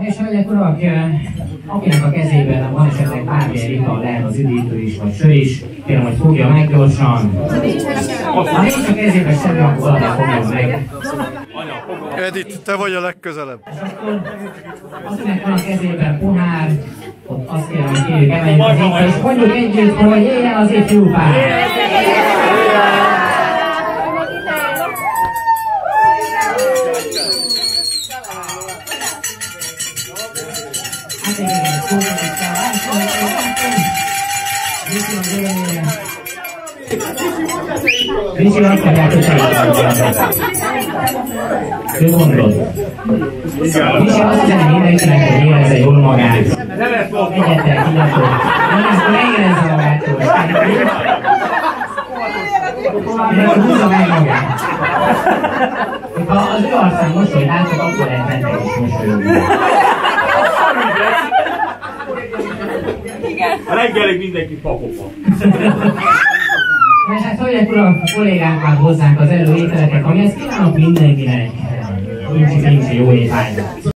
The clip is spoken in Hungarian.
És hölgyek, urak, akinek a kezében van esetleg bármilyen ital, lehet az üdítő is, vagy sör is, kérem, hogy fogja meg gyorsan. Ha nincs a kezében semmi, akkor valami fogja meg. Edith, te vagy a legközelebb. És akkor akinek van a kezében pohár, ott azt kérem, hogy kérjük emeljük és mondjuk együtt, hogy éljen az ifjú pár! Hát szóval Ricsi azt mondják, hogy Ő mondod. Ricsi azt hiszem, mindenkinek, hogy érezze jól magát. Egyetek, illetve. Nem, akkor ne érezze magát jól. Illetve húzza meg magát. Ha az ő arcán mosoly látok, akkor lehet benne is mosolyogni. A reggelig mindenki papopa. És hát hölgyek uram, a kollégánk már hozzánk az előételeket, amihez kívánok mindenkinek. Nincs, nincs jó étvágyat.